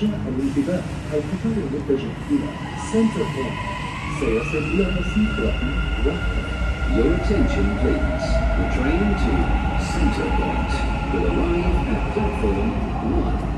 جاء الانتباه القطار المتجه إلى سنتر بوينت سيصل إلى رصيف رقم واحد Your attention, please. The train to Centre Point will arrive at platform 1.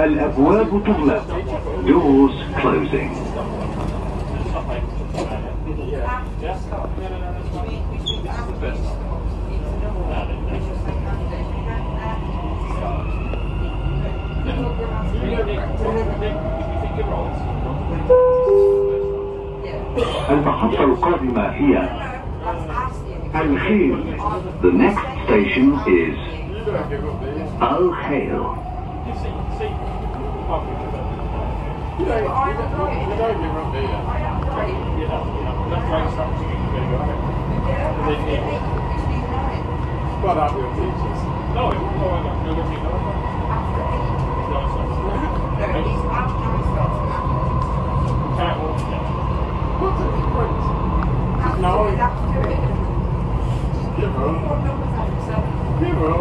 الأبواب تغلق Doors closing المحطة القادمة هي الخيل The next station is Al Khail Well, that will teach us. No, it won't. No, no, no, What's the difference? No. Give her. Give her.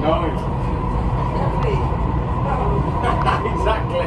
No. exactly.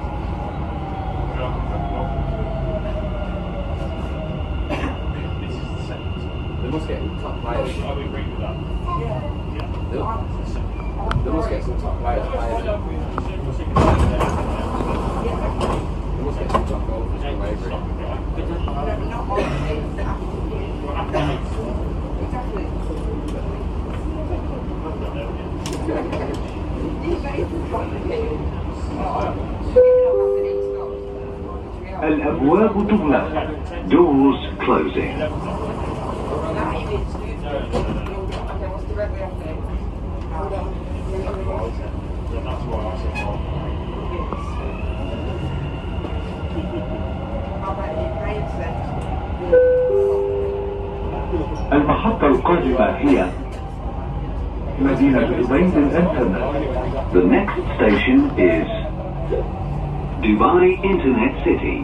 Al Khail They must get top players. I would agree with that. They, they must get some top players. players. They must get some top goals from Avery. الأبواب تغلق Doors closing That's why I said, well, المحطة القادمة هي مدينة عبيد الإنترنت The next station is Dubai Internet City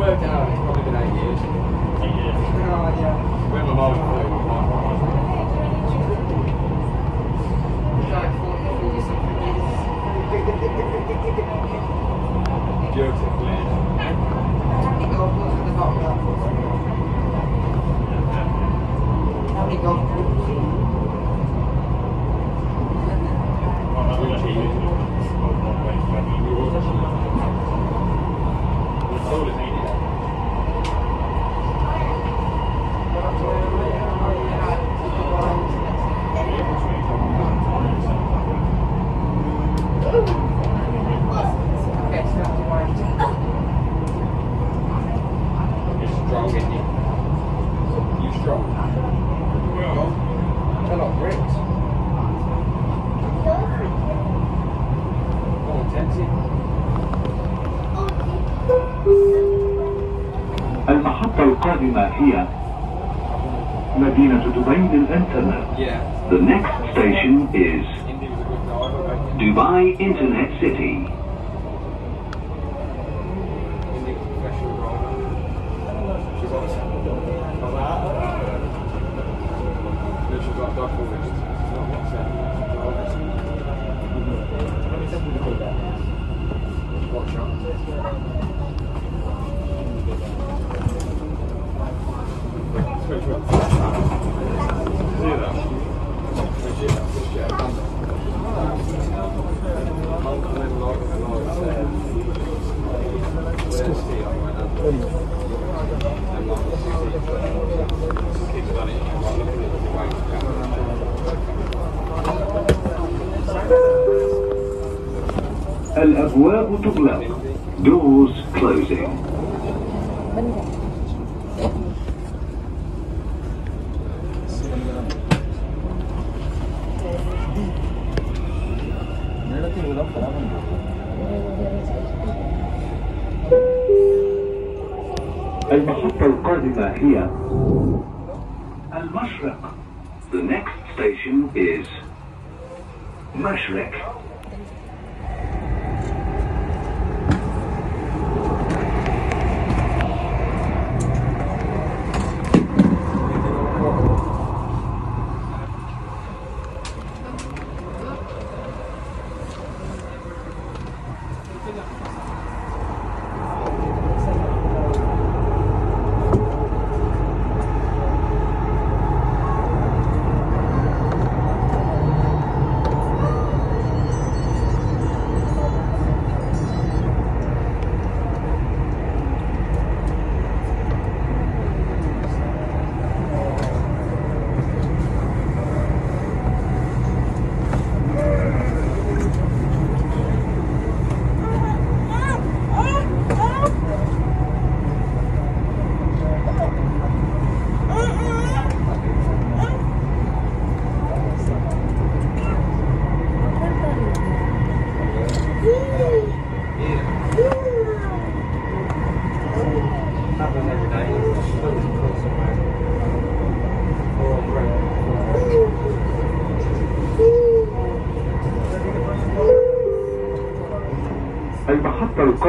worked out, it's probably been eight years. When my mum Republik auf القادمة هي مدينة دبي للإنترنت. The next station is Dubai Internet City. as to would doors closing. المحطة القادمة هي المشرق. The next station is Mashreq.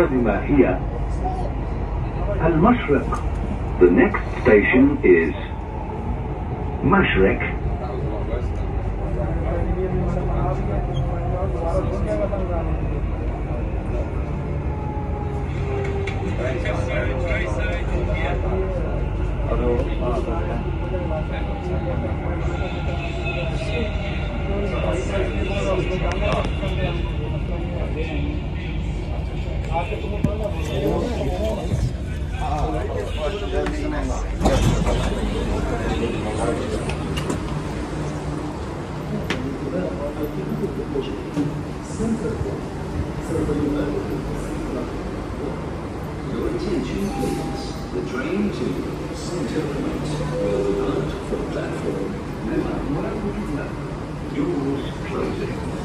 القادمة هي المشرق The next station is Mashreq Thank you. Your attention, please. The train to Center Point will depart from platform number closing.